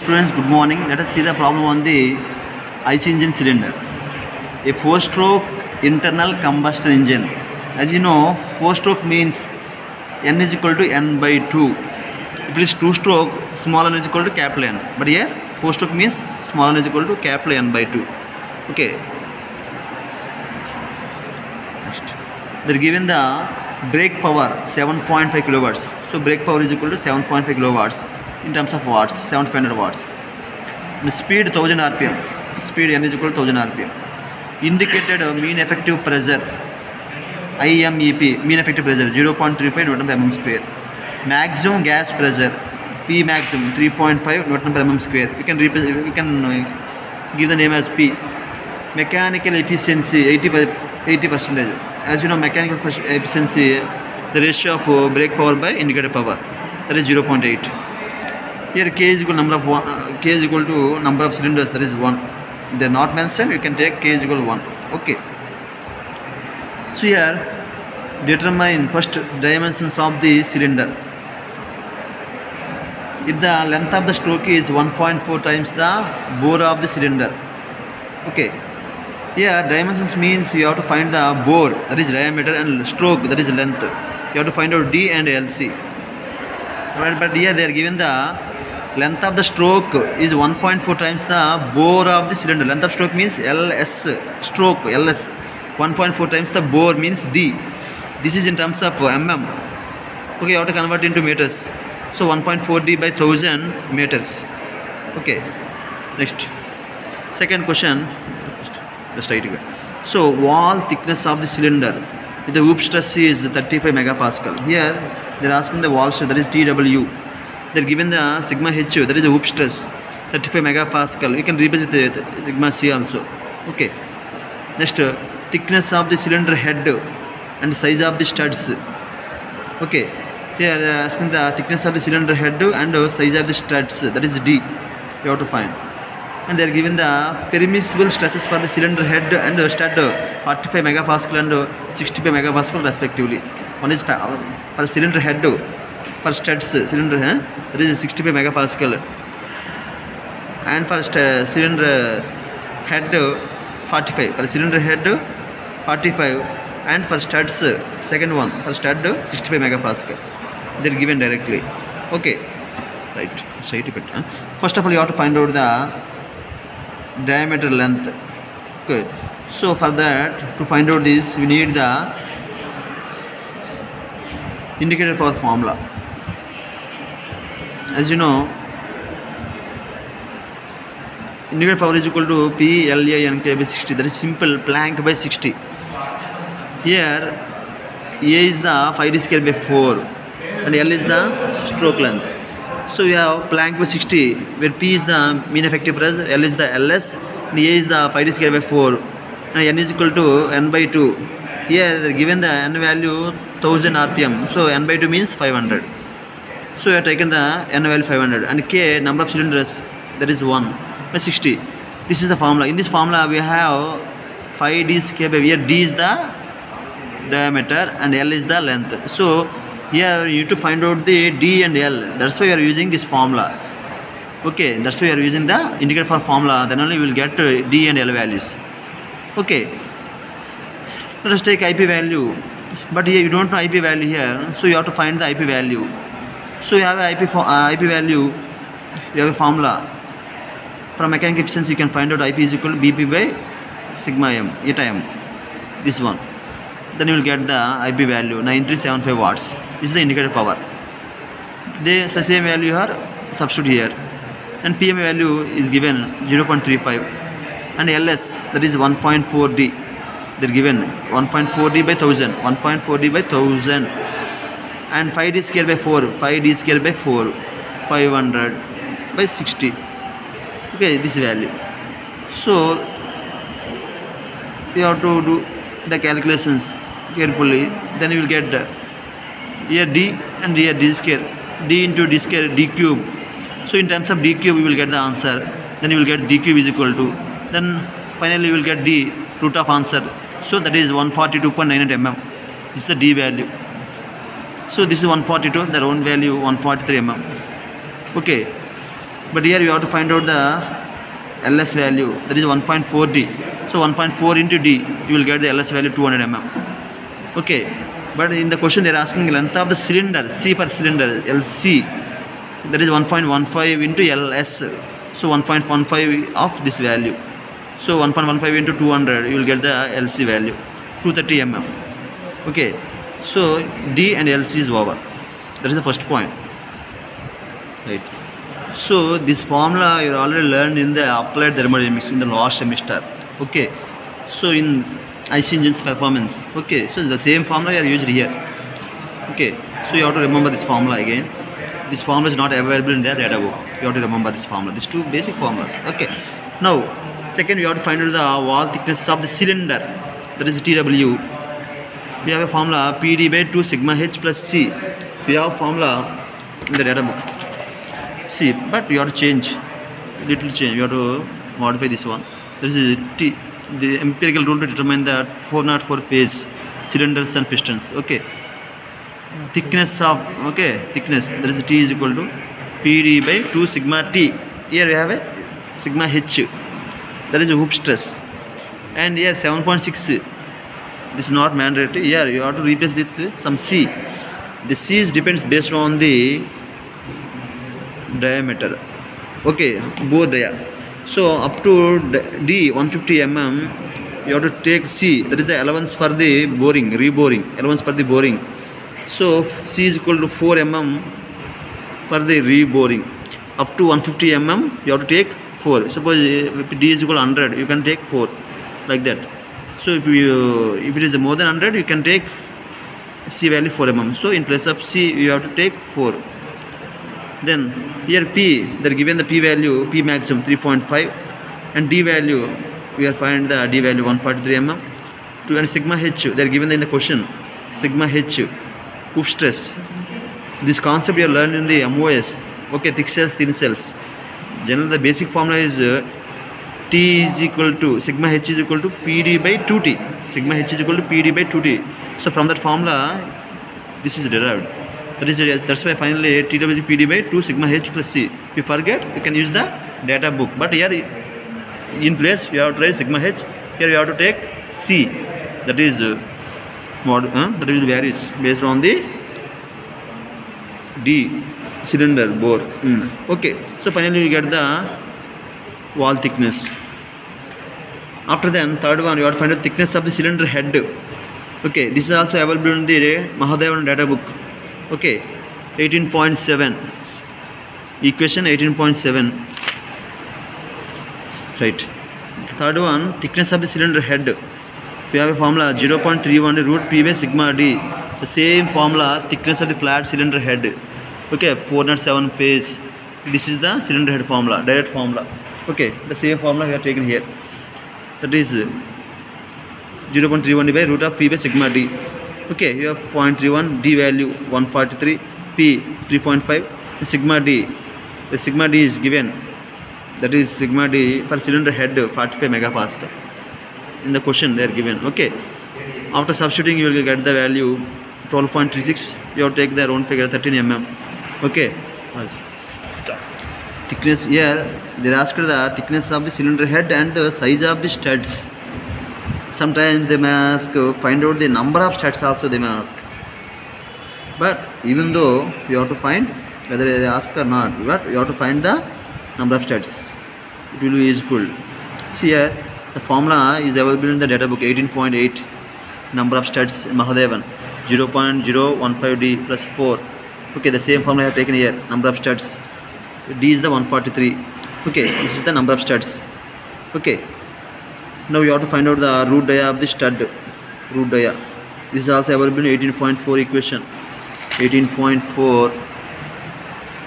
Students, good morning. Let us see the problem on the IC engine cylinder. A four-stroke internal combustion engine. As you know, four-stroke means n is equal to n by 2. If it is two-stroke, small n is equal to capital N. But here, four-stroke means small n is equal to capital N by 2. Okay. Next. They're given the brake power 7.5 kilowatts. So brake power is equal to 7.5 kilowatts in terms of watts, 7500 watts. And speed 1000 rpm. Speed n is equal to 1000 rpm. Indicated uh, mean effective pressure IMEP, mean effective pressure 0.35 Newton per mm square. Maximum gas pressure P maximum 3.5 Newton per mm square. You can represent, you can uh, give the name as P. Mechanical efficiency 80 80 percentage. As you know, mechanical efficiency, the ratio of uh, brake power by indicator power, that is 0.8. Here K is equal number of one, uh, K is equal to number of cylinders, that is one. They are not mentioned. You can take K is equal to one. Okay. So here, determine first dimensions of the cylinder. If the length of the stroke is 1.4 times the bore of the cylinder. Okay. Here dimensions means you have to find the bore that is diameter and stroke that is length. You have to find out D and LC. But here they are given the length of the stroke is 1.4 times the bore of the cylinder. Length of stroke means LS stroke LS 1.4 times the bore means D. This is in terms of mm. Okay, you have to convert into meters. So 1.4 D by 1000 meters. Okay. Next. Second question. Just write it. So wall thickness of the cylinder with the hoop stress is 35 megapascal. Here they are asking the wall stress that is TW. They are given the sigma H that is a hoop stress 35 megapascal. You can replace with the sigma C also. Okay. Next thickness of the cylinder head and size of the studs. Okay. Here they are asking the thickness of the cylinder head and size of the studs that is D. You have to find and they are given the permissible stresses for the cylinder head and uh, stud uh, 45 megapascal and uh, 65 megapascal respectively. One is for cylinder head for studs cylinder uh, that is 65 megapascal and for cylinder head uh, 45 for cylinder head uh, 45 and for studs second one for stud uh, 65 megapascal. They are given directly. Okay. Right. Straight it. Huh? First of all, you have to find out the diameter length okay so for that to find out this we need the indicator power formula as you know indicator power is equal to p l a n k by 60 that is simple Planck by 60 here a is the pi d square by 4 and l is the stroke length so we have Planck by 60 where P is the mean effective pressure, L is the LS, and A is the pi d square by 4 and N is equal to N by 2. Here given the N value 1000 RPM. So N by 2 means 500. So we have taken the N value 500 and K number of cylinders that is 1 by 60. This is the formula. In this formula we have pi D square by here D is the diameter and L is the length. So here you need to find out the D and L. That's why we are using this formula. Okay, that's why we are using the indicator for formula. Then only we will get uh, D and L values. Okay. Let us take IP value. But here you don't know IP value here, so you have to find the IP value. So you have IP uh, IP value. You have a formula. From mechanical efficiency, you can find out IP is equal to BP by sigma m, eta m. This one then you will get the IP value 9375 watts. This is the indicator power. The same value are substitute here, and PM value is given 0.35, and LS that is 1.4D. They're given 1.4D by 1000, 1.4D by 1000, and pi D scale by 4, pi D scale by 4, 500 by 60. Okay, this value. So you have to do the calculations carefully. Then you will get here d and here d square d into d square d cube. So in terms of d cube you will get the answer. Then you will get d cube is equal to. Then finally you will get d root of answer. So that is 142.98 mm this is the d value so this is 142 the round value 143 mm okay. But here you have to find out the ls value. That is 1.4 d. So 1.4 into d you will get the ls value 200 mm okay. But in the question they are asking length of the cylinder c per cylinder lc that is 1.15 into ls so 1.15 of this value. So 1.15 into 200 you will get the lc value 230 mm okay so d and lc is over. That is the first point. Right. So this formula you already learned in the applied thermodynamics in the last semester. Okay. So in IC engines performance. Okay. So the same formula you are used here. Okay. So you have to remember this formula again. This formula is not available in the data book. You have to remember this formula. These two basic formulas. Okay. Now second you have to find out the wall thickness of the cylinder. That is TW we have a formula PD by 2 sigma H plus C we have formula in the data book see but you have to change little change you have to modify this one there is T the empirical rule to determine that 404 phase cylinders and pistons okay thickness of okay thickness there is T is equal to PD by 2 sigma T here we have a sigma H that is hoop stress and here 7.6 this is not mandatory. Here you have to replace it with some C. The C is depends based on the diameter. Okay bore dia so up to d 150 mm you have to take c. That is the allowance for the boring reboring allowance for the boring. So c is equal to 4 mm for the reboring. Up to 150 mm you have to take 4 suppose if d is equal to 100 you can take 4 like that so if you if it is more than 100 you can take c value 4 mm so in place of c you have to take 4 then here p they're given the p value p maximum 3.5 and d value we are find the d value 143 mm to and sigma h they're given in the question sigma h hoop stress. This concept you learned in the MOS okay thick cells thin cells. Generally the basic formula is uh, T is equal to sigma h is equal to PD by 2T sigma h is equal to PD by 2T so from that formula this is derived that is that's why finally TW is PD by 2 sigma h plus C if you forget you can use the data book but here in place you have to write sigma h here you have to take C that is uh, mod uh, that will varies based on the D cylinder bore Mm. okay so finally you get the wall thickness after then third one you have to find the thickness of the cylinder head okay this is also available in the Mahadevan data book okay 18.7 equation 18.7 right third one thickness of the cylinder head we have a formula 0.31 root p by sigma d the same formula thickness of the flat cylinder head okay 407 page this is the cylinder head formula direct formula okay the same formula we have taken here that is 0.31 by root of p by sigma d okay you have 0.31 d value 143 p 3.5 sigma d the sigma d is given that is sigma d per cylinder head 45 megapascal in the question they are given okay after substituting you will get the value 12.36 you have to take the round figure 13 mm okay Yes. Thickness here they asked the thickness of the cylinder head and the size of the studs. Sometimes they may ask uh, find out the number of studs also they may ask. But even though you have to find whether they ask or not but you have to find the number of studs. It will be useful. See here the formula is available in the data book 18.8 number of studs Mahadevan 0.015d plus 4 okay the same formula I have taken here number of studs d is the 143 okay this is the number of studs. Okay. Now you have to find out the root dia of the stud. Root dia. This is also available in 18.4 equation. 18.4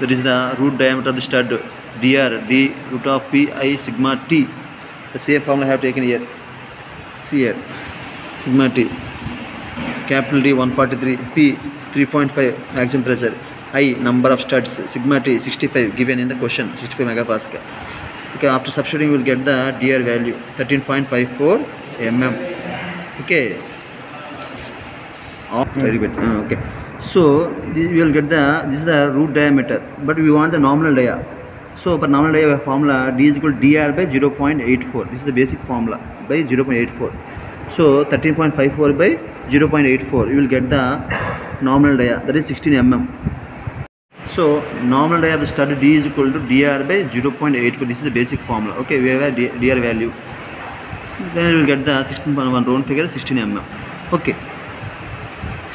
that is the root diameter of the stud. Dr d root of p i sigma t. The same formula I have taken here. See here. Sigma t. Capital D 143 P 3.5 maximum pressure I number of studs sigma T 65 given in the question 65 megapascal okay after substituting you will get the dr value 13.54 mm okay Oh, very good Uh, okay so we will get the this is the root diameter but we want the nominal dia So for normal dia formula d is equal to dr by 0.84. This is the basic formula by 0.84. So 13.54 by 0.84 you will get the normal dia that is 16 mm. So normal dia of the study d is equal to dr by 0.84. This is the basic formula. Okay, we have a dr value. Then you will get the 16.1 round figure 16 mm. Okay.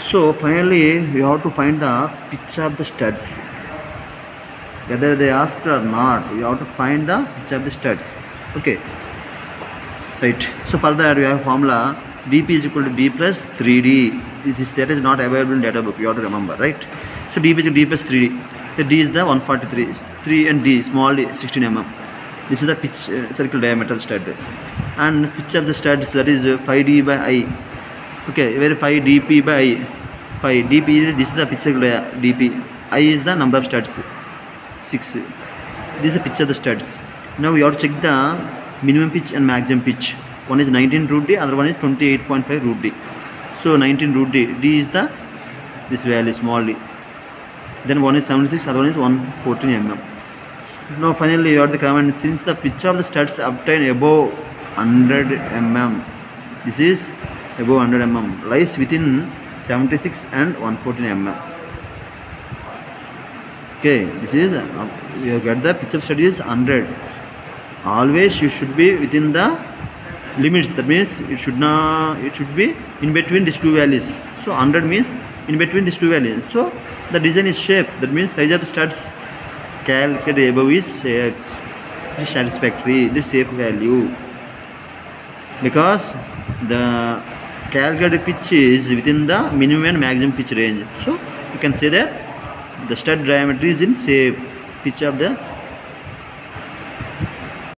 So finally we have to find the pitch of the studs. Whether they asked or not, we have to find the pitch of the studs. Okay. Right. So for that we have formula dp is equal to d plus 3d. This data is not available in data book. You have to remember, right? So dp is equal to d plus 3d. The d is the 143. 3 and d small d 16 mm. This is the pitch uh, circle diameter stud. And pitch of the studs that is uh, 5d by i. Okay, where 5 dp by i. 5 dp is this is the pitch circle dp. i is the number of studs. 6. This is the pitch of the studs. Now we have to check the minimum pitch and maximum pitch. One is 19 root d, other one is 28.5 root d. So 19 root d, d is the this value small d. Then one is 76, other one is 114 mm. Now finally you have the comment since the picture of the studs obtained above 100 mm, this is above 100 mm, lies within 76 and 114 mm. Okay, this is uh, you get the picture of study is 100. Always you should be within the limits. That means it should not it should be in between these two values. So 100 means in between these two values. So the design is shape. That means size of the studs calculated above is is satisfactory. This safe value because the calculated pitch is within the minimum and maximum pitch range. So you can say that the stud diameter is in shape pitch of the